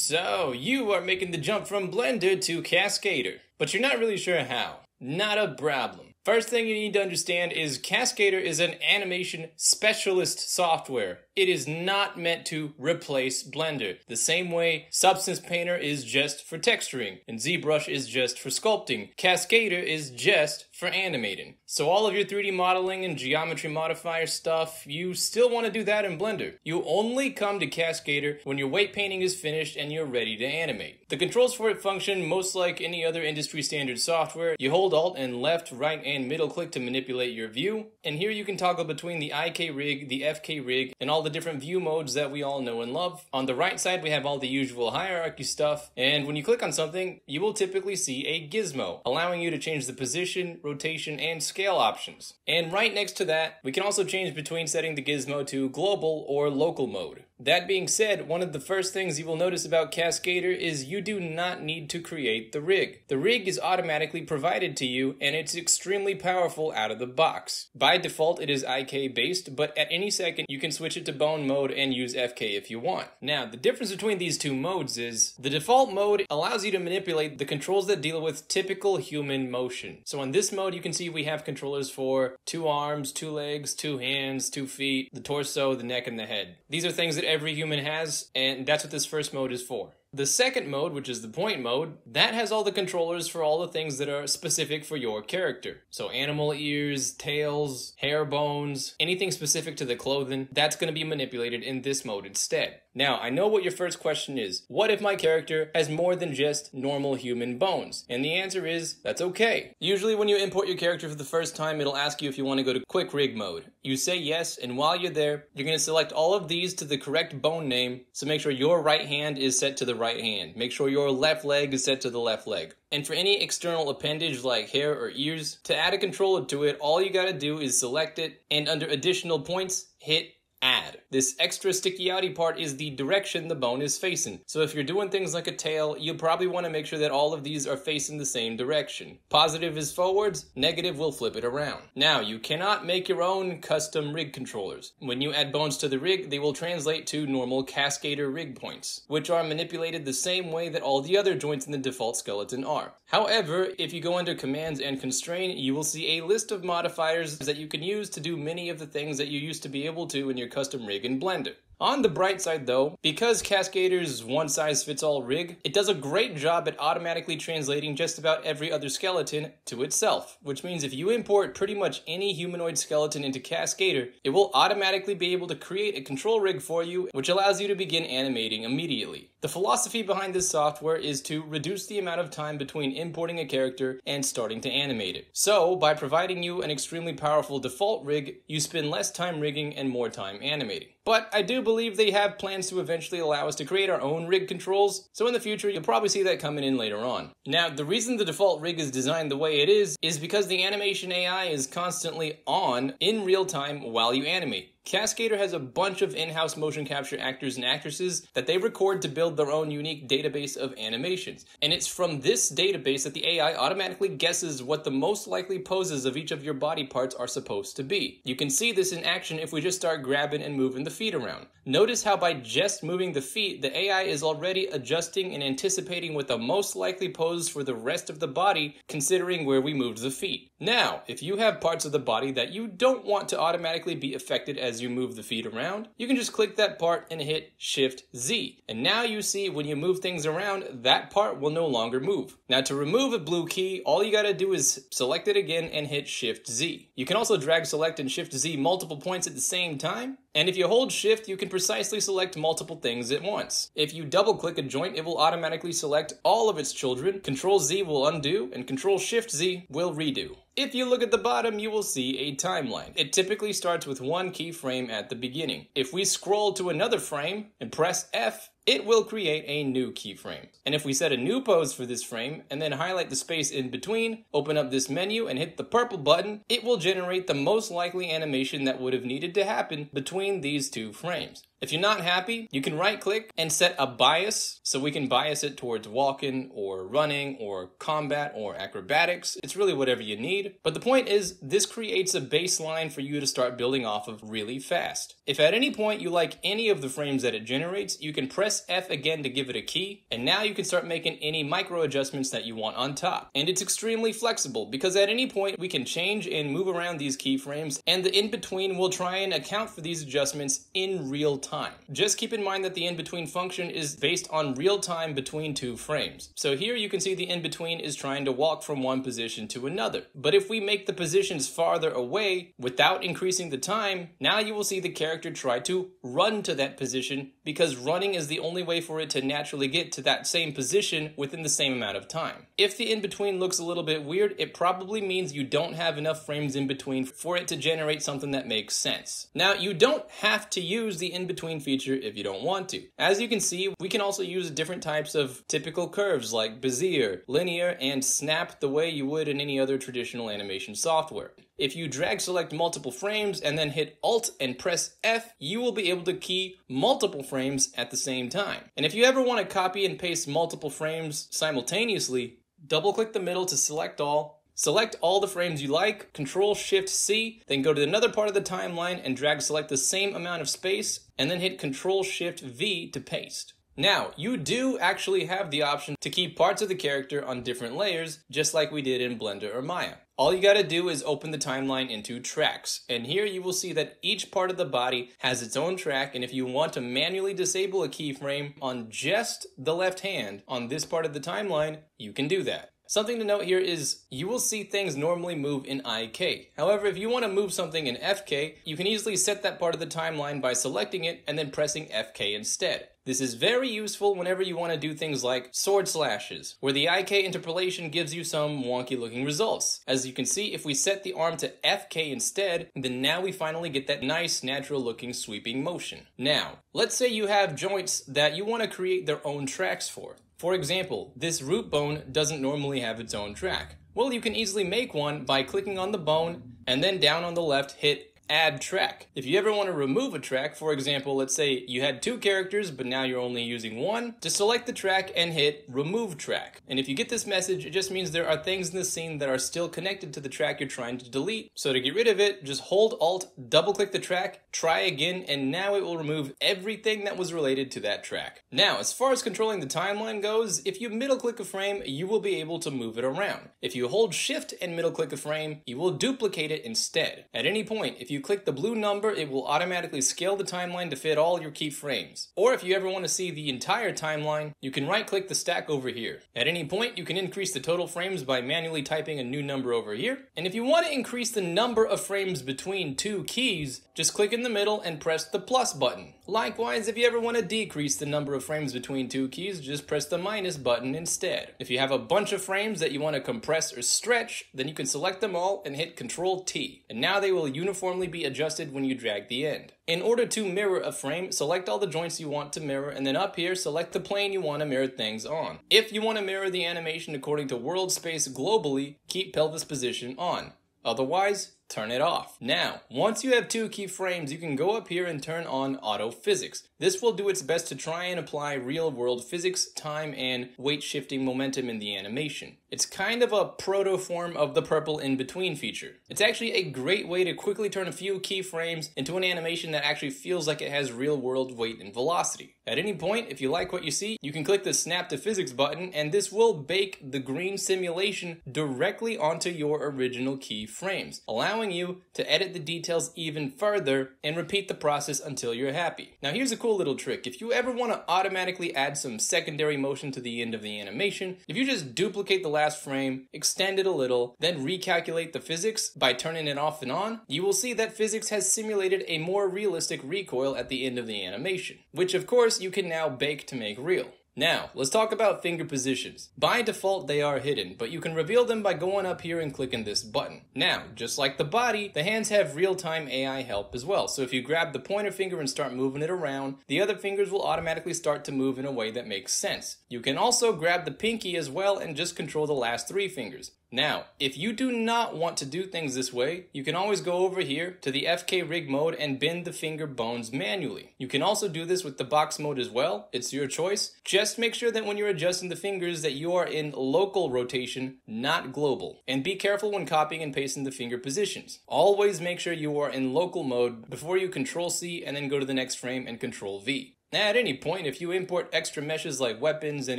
So, you are making the jump from Blender to Cascadeur, but you're not really sure how. Not a problem. First thing you need to understand is Cascadeur is an animation specialist software. It is not meant to replace Blender. The same way Substance Painter is just for texturing and ZBrush is just for sculpting. Cascadeur is just for animating. So all of your 3D modeling and geometry modifier stuff, you still want to do that in Blender. You only come to Cascadeur when your weight painting is finished and you're ready to animate. The controls for it function most like any other industry standard software. You hold Alt and left, right, and middle click to manipulate your view. And here you can toggle between the IK rig, the FK rig, and all the different view modes that we all know and love. On the right side, we have all the usual hierarchy stuff. And when you click on something, you will typically see a gizmo, allowing you to change the position, rotation, and scale options. And right next to that, we can also change between setting the gizmo to global or local mode. That being said, one of the first things you will notice about Cascadeur is you do not need to create the rig. The rig is automatically provided to you and it's extremely powerful out of the box. By default, it is IK based, but at any second you can switch it to bone mode and use FK if you want. Now, the difference between these two modes is the default mode allows you to manipulate the controls that deal with typical human motion. So in this mode, you can see we have controllers for two arms, two legs, two hands, two feet, the torso, the neck, and the head. These are things that every human has, and that's what this first mode is for. The second mode, which is the point mode, that has all the controllers for all the things that are specific for your character. So animal ears, tails, hair bones, anything specific to the clothing, that's going to be manipulated in this mode instead. Now, I know what your first question is. What if my character has more than just normal human bones? And the answer is, that's okay. Usually when you import your character for the first time, it'll ask you if you want to go to quick rig mode. You say yes, and while you're there, you're going to select all of these to the correct bone name, so make sure your right hand is set to the right hand. Make sure your left leg is set to the left leg. And for any external appendage like hair or ears, to add a controller to it, all you gotta do is select it, and under additional points, hit add. This extra sticky outy part is the direction the bone is facing. So if you're doing things like a tail, you'll probably want to make sure that all of these are facing the same direction. Positive is forwards, negative will flip it around. Now, you cannot make your own custom rig controllers. When you add bones to the rig, they will translate to normal Cascadeur rig points, which are manipulated the same way that all the other joints in the default skeleton are. However, if you go under commands and constrain, you will see a list of modifiers that you can use to do many of the things that you used to be able to in your custom rig in Blender. On the bright side though, because Cascadeur's one size fits all rig, it does a great job at automatically translating just about every other skeleton to itself, which means if you import pretty much any humanoid skeleton into Cascadeur, it will automatically be able to create a control rig for you, which allows you to begin animating immediately. The philosophy behind this software is to reduce the amount of time between importing a character and starting to animate it. So, by providing you an extremely powerful default rig, you spend less time rigging and more time animating. But I do believe they have plans to eventually allow us to create our own rig controls, so in the future you'll probably see that coming in later on. Now, the reason the default rig is designed the way it is, is because the animation AI is constantly on in real time while you animate. Cascadeur has a bunch of in-house motion capture actors and actresses that they record to build their own unique database of animations. And it's from this database that the AI automatically guesses what the most likely poses of each of your body parts are supposed to be. You can see this in action if we just start grabbing and moving the feet around. Notice how by just moving the feet, the AI is already adjusting and anticipating what the most likely pose for the rest of the body considering where we moved the feet. Now, if you have parts of the body that you don't want to automatically be affected as you move the feet around, you can just click that part and hit Shift Z. And now you see when you move things around, that part will no longer move. Now to remove a blue key, all you gotta do is select it again and hit Shift Z. You can also drag select and Shift Z multiple points at the same time, and if you hold shift, you can precisely select multiple things at once. If you double click a joint, it will automatically select all of its children. Control Z will undo and Control Shift Z will redo. If you look at the bottom, you will see a timeline. It typically starts with one keyframe at the beginning. If we scroll to another frame and press F, it will create a new keyframe. And if we set a new pose for this frame and then highlight the space in between, open up this menu and hit the purple button, it will generate the most likely animation that would have needed to happen between these two frames. If you're not happy, you can right click and set a bias so we can bias it towards walking or running or combat or acrobatics. It's really whatever you need. But the point is, this creates a baseline for you to start building off of really fast. If at any point you like any of the frames that it generates, you can press F again to give it a key, and now you can start making any micro adjustments that you want on top. And it's extremely flexible because at any point we can change and move around these keyframes, and the in-between will try and account for these adjustments in real time. Just keep in mind that the in-between function is based on real time between two frames. So here you can see the in-between is trying to walk from one position to another. But if we make the positions farther away without increasing the time, now you will see the character try to run to that position because running is the only way for it to naturally get to that same position within the same amount of time. If the in-between looks a little bit weird, it probably means you don't have enough frames in between for it to generate something that makes sense. Now, you don't have to use the in-between feature if you don't want to. As you can see, we can also use different types of typical curves like Bezier, linear, and snap the way you would in any other traditional animation software. If you drag select multiple frames and then hit Alt and press F, you will be able to key multiple frames at the same time. And if you ever want to copy and paste multiple frames simultaneously, double click the middle to select all, select all the frames you like, Control Shift C, then go to another part of the timeline and drag select the same amount of space, and then hit Control Shift V to paste. Now, you do actually have the option to keep parts of the character on different layers, just like we did in Blender or Maya. All you gotta do is open the timeline into tracks, and here you will see that each part of the body has its own track, and if you want to manually disable a keyframe on just the left hand on this part of the timeline, you can do that. Something to note here is you will see things normally move in IK. However, if you want to move something in FK, you can easily set that part of the timeline by selecting it and then pressing FK instead. This is very useful whenever you want to do things like sword slashes, where the IK interpolation gives you some wonky looking results. As you can see, if we set the arm to FK instead, then now we finally get that nice natural looking sweeping motion. Now, let's say you have joints that you want to create their own tracks for. For example, this root bone doesn't normally have its own track. Well, you can easily make one by clicking on the bone and then down on the left hit add track. If you ever want to remove a track, for example, let's say you had two characters, but now you're only using one, just select the track and hit remove track. And if you get this message, it just means there are things in the scene that are still connected to the track you're trying to delete. So to get rid of it, just hold Alt, double click the track, try again, and now it will remove everything that was related to that track. Now, as far as controlling the timeline goes, if you middle click a frame, you will be able to move it around. If you hold Shift and middle click a frame, you will duplicate it instead. At any point, if you you click the blue number, it will automatically scale the timeline to fit all your keyframes. Or if you ever want to see the entire timeline, you can right click the stack over here. At any point, you can increase the total frames by manually typing a new number over here. And if you want to increase the number of frames between two keys, just click in the middle and press the plus button. Likewise, if you ever want to decrease the number of frames between two keys, just press the minus button instead. If you have a bunch of frames that you want to compress or stretch, then you can select them all and hit Ctrl T. And now they will uniformly be adjusted when you drag the end. In order to mirror a frame, select all the joints you want to mirror, and then up here, select the plane you want to mirror things on. If you want to mirror the animation according to world space globally, keep pelvis position on. Otherwise, turn it off. Now, once you have two keyframes, you can go up here and turn on auto physics. This will do its best to try and apply real world physics, time, and weight shifting momentum in the animation. It's kind of a proto form of the purple in between feature. It's actually a great way to quickly turn a few keyframes into an animation that actually feels like it has real world weight and velocity. At any point, if you like what you see, you can click the snap to physics button and this will bake the green simulation directly onto your original keyframes, allowing you to edit the details even further and repeat the process until you're happy. Now here's a cool little trick. If you ever want to automatically add some secondary motion to the end of the animation, if you just duplicate the last frame, extend it a little, then recalculate the physics by turning it off and on, you will see that physics has simulated a more realistic recoil at the end of the animation, which of course you can now bake to make real. Now, let's talk about finger positions. By default, they are hidden, but you can reveal them by going up here and clicking this button. Now, just like the body, the hands have real-time AI help as well. So if you grab the pointer finger and start moving it around, the other fingers will automatically start to move in a way that makes sense. You can also grab the pinky as well and just control the last three fingers. Now, if you do not want to do things this way, you can always go over here to the FK rig mode and bend the finger bones manually. You can also do this with the box mode as well. It's your choice. Just make sure that when you're adjusting the fingers that you are in local rotation, not global. And be careful when copying and pasting the finger positions. Always make sure you are in local mode before you control C and then go to the next frame and control V. At any point, if you import extra meshes like weapons and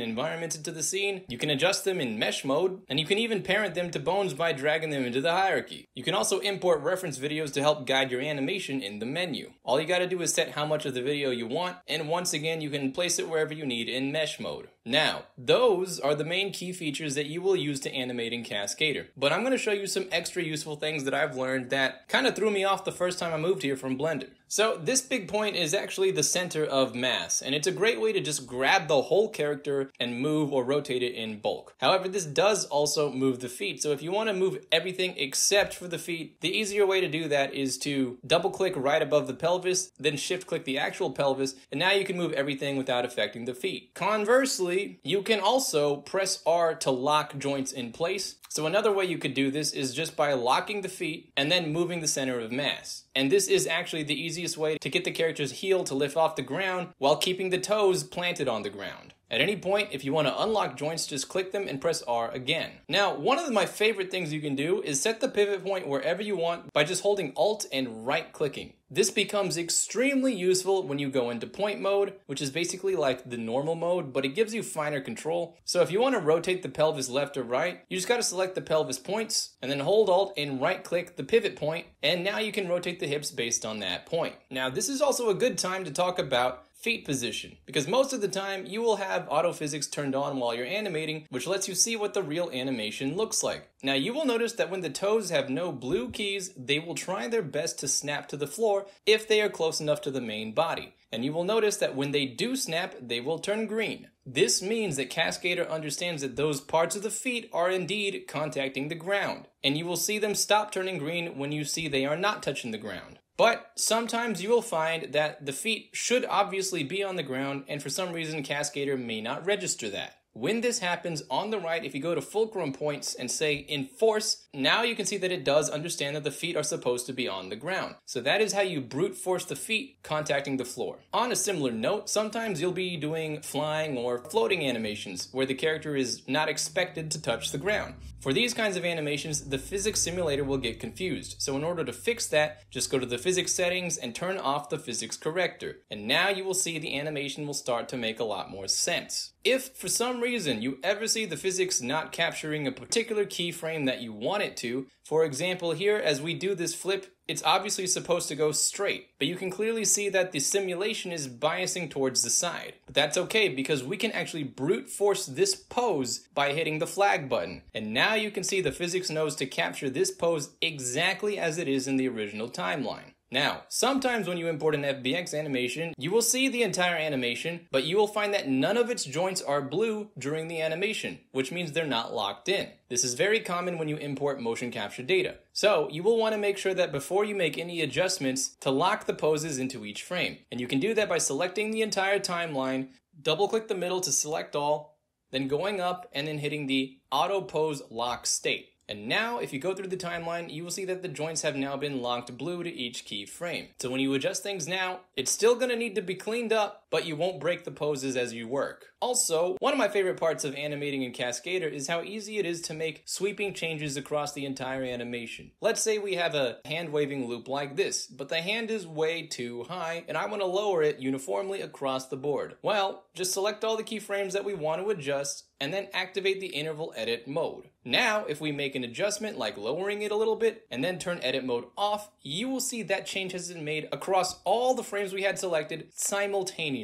environments into the scene, you can adjust them in mesh mode, and you can even parent them to bones by dragging them into the hierarchy. You can also import reference videos to help guide your animation in the menu. All you gotta do is set how much of the video you want, and once again, you can place it wherever you need in mesh mode. Now, those are the main key features that you will use to animate in Cascadeur. But I'm gonna show you some extra useful things that I've learned that kinda threw me off the first time I moved here from Blender. So this big point is actually the center of mass, and it's a great way to just grab the whole character and move or rotate it in bulk. However, this does also move the feet, so if you want to move everything except for the feet, the easier way to do that is to double click right above the pelvis, then shift click the actual pelvis, and now you can move everything without affecting the feet. Conversely, you can also press R to lock joints in place, so another way you could do this is just by locking the feet and then moving the center of mass. And this is actually the easiest way to get the character's heel to lift off the ground while keeping the toes planted on the ground. At any point, if you want to unlock joints, just click them and press R again. Now, one of my favorite things you can do is set the pivot point wherever you want by just holding Alt and right clicking. This becomes extremely useful when you go into point mode, which is basically like the normal mode, but it gives you finer control. So if you want to rotate the pelvis left or right, you just got to select the pelvis points and then hold Alt and right click the pivot point, and now you can rotate the hips based on that point. Now, this is also a good time to talk about feet position, because most of the time you will have auto physics turned on while you're animating, which lets you see what the real animation looks like. Now you will notice that when the toes have no blue keys, they will try their best to snap to the floor if they are close enough to the main body. And you will notice that when they do snap, they will turn green. This means that Cascadeur understands that those parts of the feet are indeed contacting the ground, and you will see them stop turning green when you see they are not touching the ground. But sometimes you will find that the feet should obviously be on the ground, and for some reason, Cascadeur may not register that. When this happens on the right, if you go to fulcrum points and say enforce, now you can see that it does understand that the feet are supposed to be on the ground. So that is how you brute force the feet contacting the floor. On a similar note, sometimes you'll be doing flying or floating animations where the character is not expected to touch the ground. For these kinds of animations, the physics simulator will get confused. So in order to fix that, just go to the physics settings and turn off the physics corrector. And now you will see the animation will start to make a lot more sense. If for some reason you ever see the physics not capturing a particular keyframe that you want it to, for example here as we do this flip, it's obviously supposed to go straight, but you can clearly see that the simulation is biasing towards the side. But that's okay because we can actually brute force this pose by hitting the flag button. And now you can see the physics knows to capture this pose exactly as it is in the original timeline. Now, sometimes when you import an FBX animation, you will see the entire animation, but you will find that none of its joints are blue during the animation, which means they're not locked in. This is very common when you import motion capture data. So, you will want to make sure that before you make any adjustments to lock the poses into each frame. And you can do that by selecting the entire timeline, double click the middle to select all, then going up and then hitting the auto pose lock state. And now, if you go through the timeline, you will see that the joints have now been locked blue to each keyframe. So when you adjust things now, it's still gonna need to be cleaned up, but you won't break the poses as you work. Also, one of my favorite parts of animating in Cascadeur is how easy it is to make sweeping changes across the entire animation. Let's say we have a hand waving loop like this, but the hand is way too high, and I want to lower it uniformly across the board. Well, just select all the keyframes that we want to adjust, and then activate the interval edit mode. Now, if we make an adjustment like lowering it a little bit and then turn edit mode off, you will see that change has been made across all the frames we had selected simultaneously.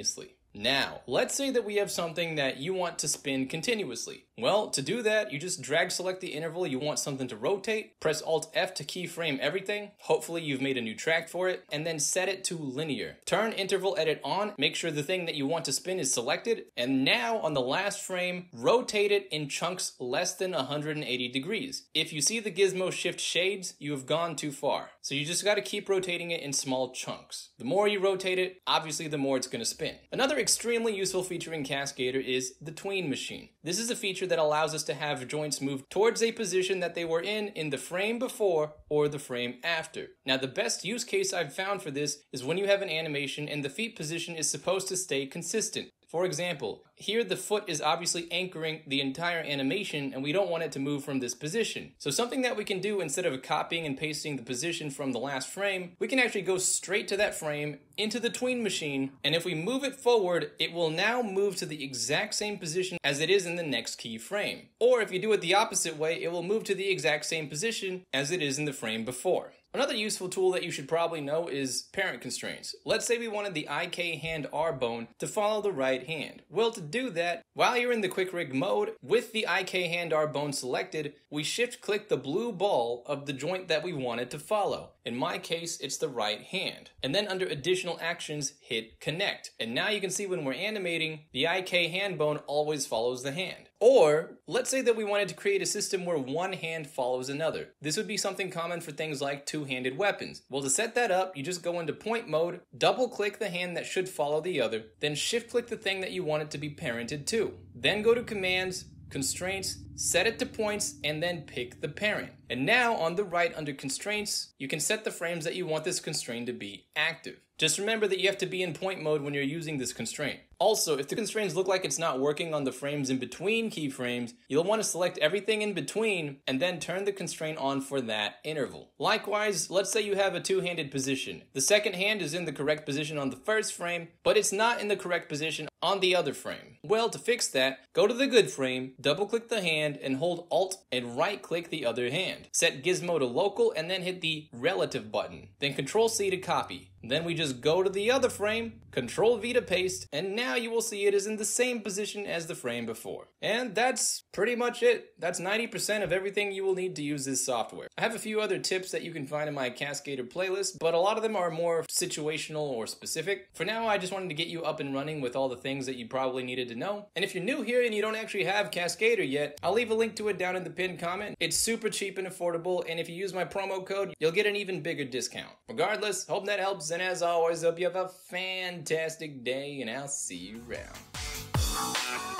Now, let's say that we have something that you want to spin continuously. Well, to do that, you just drag select the interval you want something to rotate, press Alt F to keyframe everything, hopefully you've made a new track for it, and then set it to linear. Turn interval edit on, make sure the thing that you want to spin is selected, and now on the last frame, rotate it in chunks less than 180 degrees. If you see the gizmo shift shades, you have gone too far. So you just gotta keep rotating it in small chunks. The more you rotate it, obviously the more it's gonna spin. Another extremely useful feature in Cascadeur is the tween machine. This is a feature feature that allows us to have joints move towards a position that they were in in the frame before or the frame after. Now the best use case I've found for this is when you have an animation and the feet position is supposed to stay consistent. For example, here the foot is obviously anchoring the entire animation and we don't want it to move from this position. So something that we can do instead of copying and pasting the position from the last frame, we can actually go straight to that frame into the tween machine and if we move it forward, it will now move to the exact same position as it is in the next key frame. Or if you do it the opposite way, it will move to the exact same position as it is in the frame before. Another useful tool that you should probably know is parent constraints. Let's say we wanted the IK hand R bone to follow the right hand. Well, to do that, while you're in the quick rig mode, with the IK hand R bone selected, we shift click the blue ball of the joint that we wanted to follow. In my case, it's the right hand. And then under additional actions, hit connect. And now you can see when we're animating, the IK hand bone always follows the hand. Or let's say that we wanted to create a system where one hand follows another. This would be something common for things like two-handed weapons. Well, to set that up, you just go into point mode, double click the hand that should follow the other, then shift click the thing that you want it to be parented to. Then go to commands, constraints, set it to points, and then pick the parent. And now on the right under constraints, you can set the frames that you want this constraint to be active. Just remember that you have to be in point mode when you're using this constraint. Also, if the constraints look like it's not working on the frames in between keyframes, you'll want to select everything in between and then turn the constraint on for that interval. Likewise, let's say you have a two-handed position. The second hand is in the correct position on the first frame, but it's not in the correct position on the other frame. Well, to fix that, go to the good frame, double click the hand, and hold Alt and right click the other hand. Set Gizmo to local and then hit the relative button. Then Control C to copy. Then we just go to the other frame, Control V to paste, and now you will see it is in the same position as the frame before. And that's pretty much it. That's 90% of everything you will need to use this software. I have a few other tips that you can find in my Cascadeur playlist, but a lot of them are more situational or specific. For now, I just wanted to get you up and running with all the things that you probably needed to know. And if you're new here and you don't actually have Cascadeur yet, I'll leave a link to it down in the pinned comment. It's super cheap and affordable, and if you use my promo code, you'll get an even bigger discount. Regardless, hope that helps and as always, hope you have a fantastic day, and I'll see you around.